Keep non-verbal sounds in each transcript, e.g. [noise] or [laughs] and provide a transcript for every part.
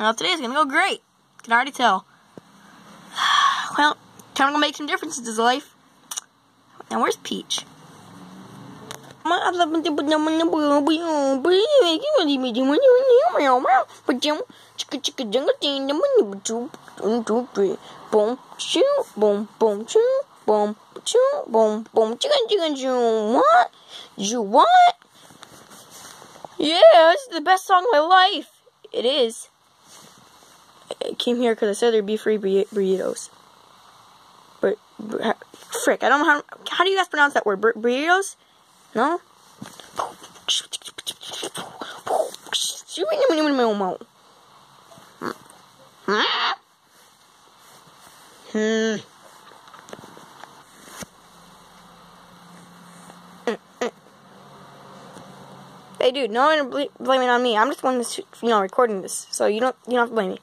Well, today's gonna go great. Can already tell. [sighs] Well, time to make some differences in life. Now, where's Peach? You what? Yeah, this is the best song of my life. It is. Came here because I said there'd be free burritos. But, bur- frick, I don't know how. How do you guys pronounce that word? Bur- burritos? No? Hmm. Hey, dude, no one bl- blame it on me. I'm just one that's, you know, recording this, so you don't, you don't have to blame me.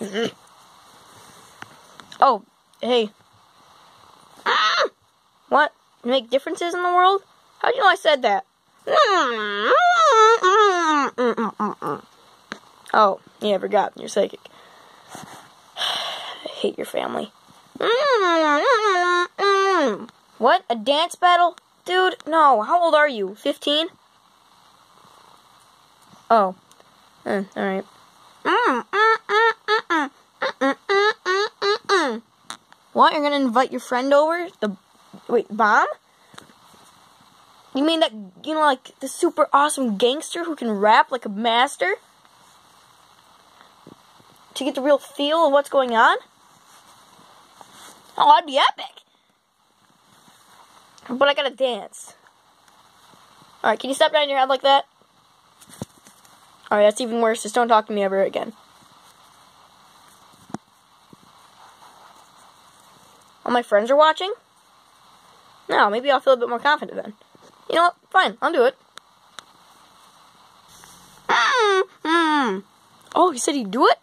[laughs] Oh, hey. Ah! What? Make differences in the world? How'd you know I said that? [laughs] Oh, yeah, I forgot. You're psychic. [sighs] I hate your family. [laughs] What? A dance battle? Dude, no. How old are you? 15? Oh. Mm, alright. What? You're gonna invite your friend over? The wait, bomb? You mean that you know, like the super awesome gangster who can rap like a master? To get the real feel of what's going on? Oh, that'd be epic. But I gotta dance. Alright, can you stop down your head like that? Alright, that's even worse. Just don't talk to me ever again. All my friends are watching? No, maybe I'll feel a bit more confident then. You know what? Fine, I'll do it. Oh, he said he'd do it?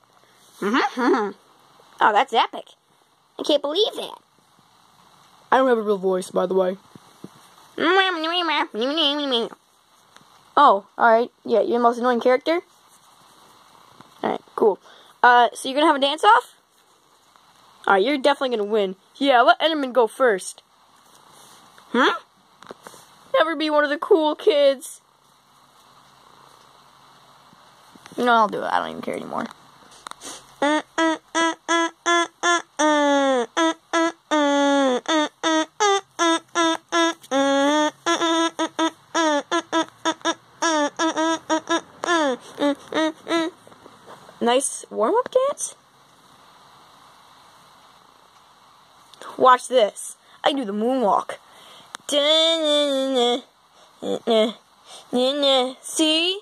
[laughs] Oh, that's epic. I can't believe that. I don't have a real voice, by the way. [laughs] Oh, alright. Yeah, you're the most annoying character? Alright, cool. Uh, so you're gonna have a dance off? Alright, you're definitely gonna win. Yeah, let Enderman go first. Huh? Never be one of the cool kids. No, I'll do it. I don't even care anymore. Nice warm-up dance? Watch this. I do the moonwalk. See?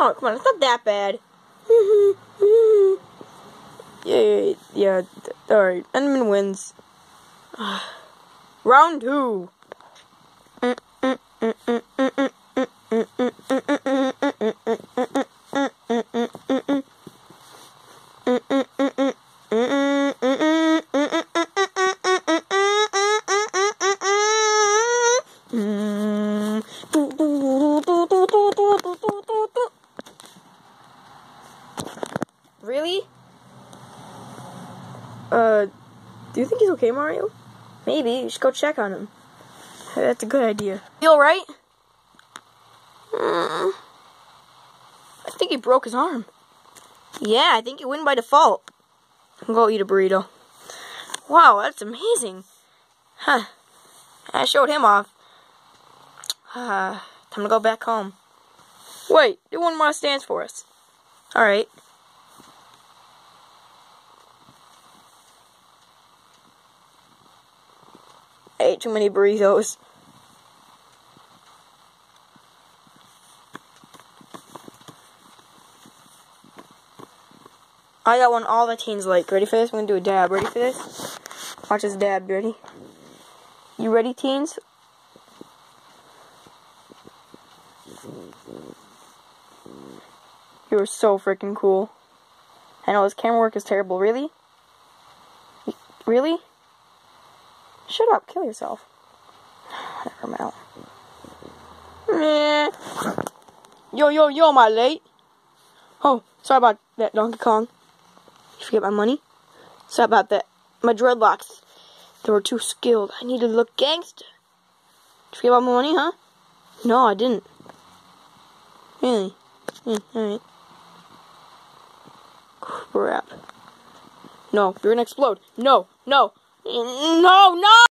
Oh, come on, it's not that bad. [laughs] yeah, yeah, yeah. Alright, Enderman wins. [sighs] Round two. Really? Uh, do you think he's okay, Mario? Maybe. You should go check on him. That's a good idea. You alright? Mm. I think he broke his arm. Yeah, I think he win by default. Go eat a burrito. Wow, that's amazing. Huh. I showed him off. Uh, time to go back home. Wait, do one more dance for us. Alright. Ate too many burritos. I got one all the teens like. Ready for this? I'm gonna do a dab. Ready for this? Watch this dab. Ready? You ready, teens? You are so freaking cool. I know this camera work is terrible. Really? Really? Shut up. Kill yourself. Never mind. Meh. Yo, yo, yo, am I late? Oh, sorry about that, Donkey Kong. You forget my money? Sorry about that. My dreadlocks. They were too skilled. I needed to look gangster. Did you forget about my money, huh? No, I didn't. Really? Mm, alright. Crap. No, you're gonna explode. No, no. No, no!